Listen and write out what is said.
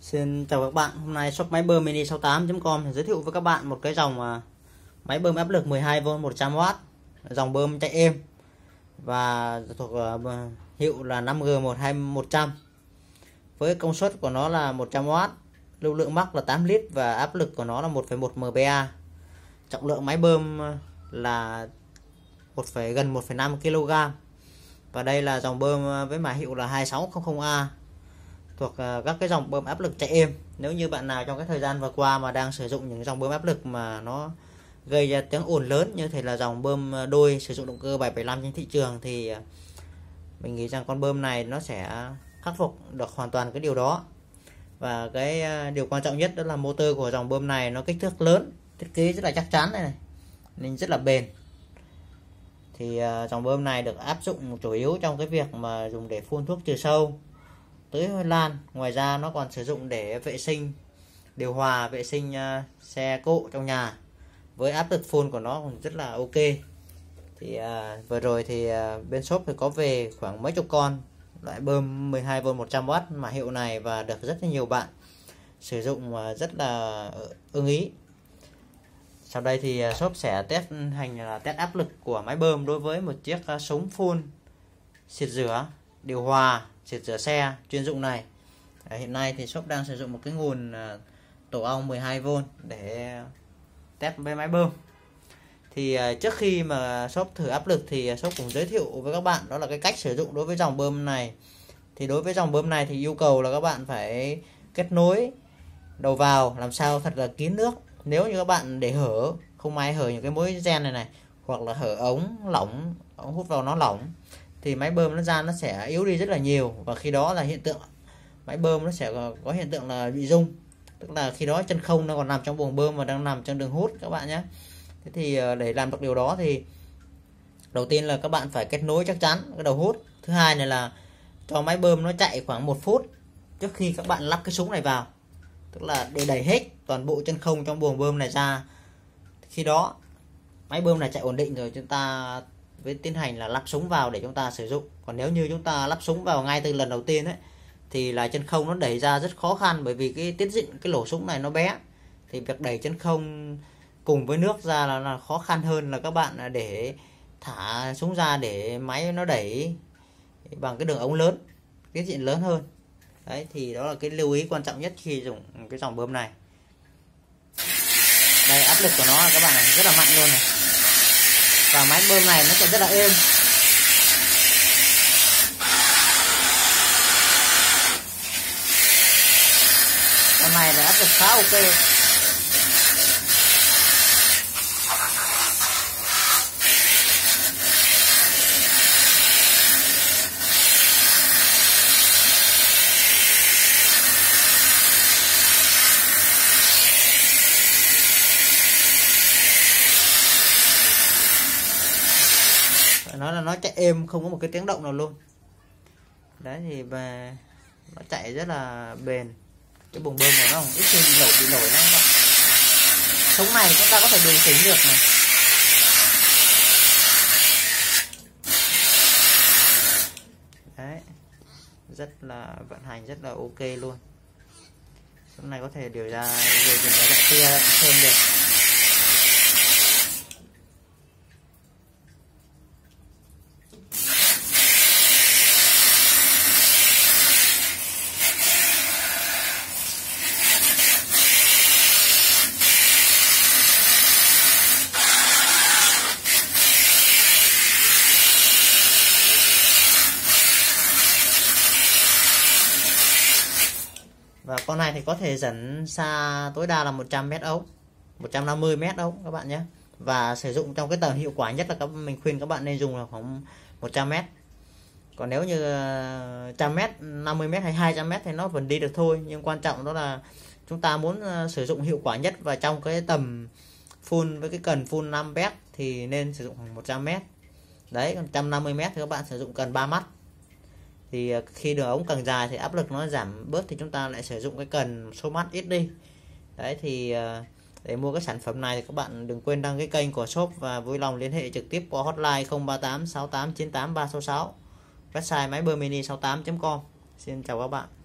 Xin chào các bạn, hôm nay shop máy bơm mini 68.com giới thiệu với các bạn một cái dòng à, máy bơm áp lực 12V 100W dòng bơm chạy êm và thuộc à, hiệu là 5G12100 với công suất của nó là 100W lưu lượng mắc là 8 lít và áp lực của nó là 1,1 MPa trọng lượng máy bơm à, là 1, gần 1,5 kg và đây là dòng bơm với mã hiệu là 2600A thuộc à, các cái dòng bơm áp lực chạy êm. Nếu như bạn nào trong cái thời gian vừa qua mà đang sử dụng những dòng bơm áp lực mà nó gây ra tiếng ồn lớn như thế là dòng bơm à, đôi sử dụng động cơ 775 trên thị trường thì à, mình nghĩ rằng con bơm này nó sẽ khắc phục được hoàn toàn cái điều đó. Và cái điều quan trọng nhất đó là motor của dòng bơm này nó kích thước lớn thiết kế rất là chắc chắn này, này nên rất là bền. Thì dòng bơm này được áp dụng chủ yếu trong cái việc mà dùng để phun thuốc trừ sâu tưới hoa lan. Ngoài ra nó còn sử dụng để vệ sinh điều hòa vệ sinh à, xe cộ trong nhà. Với áp lực phun của nó cũng rất là ok. Thì à, vừa rồi thì à, bên shop thì có về khoảng mấy chục con. Loại bơm 12V 100W mà hiệu này và được rất là nhiều bạn sử dụng à, rất là ờ, ưng ý. Sau đây thì à, shop sẽ test hành là test áp lực của máy bơm đối với một chiếc súng phun xịt rửa điều hòa xịt rửa xe chuyên dụng này. À, hiện nay thì shop đang sử dụng một cái nguồn à, tổ ong 12V để test với máy bơm. Thì à, trước khi mà shop thử áp lực thì shop cũng giới thiệu với các bạn đó là cái cách sử dụng đối với dòng bơm này. Thì đối với dòng bơm này thì yêu cầu là các bạn phải kết nối đầu vào làm sao thật là kín nước. Nếu như các bạn để hở không may hở những cái mối gen này này hoặc là hở ống lỏng ống hút vào nó lỏng thì máy bơm nó ra nó sẽ yếu đi rất là nhiều. Và khi đó là hiện tượng, máy bơm nó sẽ có hiện tượng là bị rung. Tức là khi đó chân không nó còn nằm trong buồng bơm và đang nằm trong đường hút, các bạn nhé. Thế thì ờ, để làm được điều đó thì đầu tiên là các bạn phải kết nối chắc chắn cái đầu hút. Thứ hai này là cho máy bơm nó chạy khoảng một phút trước khi các bạn lắp cái súng này vào. Tức là để đẩy hết toàn bộ chân không trong buồng bơm này ra. Khi đó, máy bơm này chạy ổn định rồi, chúng ta với tiến hành là lắp súng vào để chúng ta sử dụng. Còn nếu như chúng ta lắp súng vào ngay từ lần đầu tiên ấy thì là chân không nó đẩy ra rất khó khăn bởi vì cái tiết diện cái lỗ súng này nó bé. Thì việc đẩy chân không cùng với nước ra là, là khó khăn hơn là các bạn để thả súng ra để máy nó đẩy bằng cái đường ống lớn tiết diện lớn hơn. Đấy thì đó là cái lưu ý quan trọng nhất khi dùng cái dòng bơm này. Đây áp lực của nó các bạn này rất là mạnh luôn này và máy bơm này nó sẽ rất là êm. Con này là áp lực khá ok nó là nó chạy êm, không có một cái tiếng động nào luôn. Đấy, thì về nó chạy rất là bền. Cái bùng bơm của nó ít khi bị nổi bị nổi lắm các bạn. Sống này chúng ta có thể điều chỉnh được này đấy, rất là vận hành rất là ok luôn. Sống này có thể điều ra điều chỉnh cái dạng tia thêm được. Và con này thì có thể dẫn xa tối đa là 100 mét ống 150 mét ống các bạn nhé. Và sử dụng trong cái tầm hiệu quả nhất là các mình khuyên các bạn nên dùng là khoảng 100 mét. Còn nếu như ờ, 100 mét 50 mét hay 200 mét thì nó vẫn đi được thôi. Nhưng quan trọng đó là chúng ta muốn ờ, sử dụng hiệu quả nhất và trong cái tầm full, với cái cần full 5 mét thì nên sử dụng khoảng 100 mét. Đấy, còn 150 mét thì các bạn sử dụng cần 3 mắt thì ờ, khi đường ống càng dài thì áp lực nó giảm bớt thì chúng ta lại sử dụng cái cần số mắt ít đi. Đấy, thì ờ, để mua cái sản phẩm này thì các bạn đừng quên đăng ký kênh của shop và vui lòng liên hệ trực tiếp qua hotline 038 68 98 366 website máy bơm mini 68.com xin chào các bạn.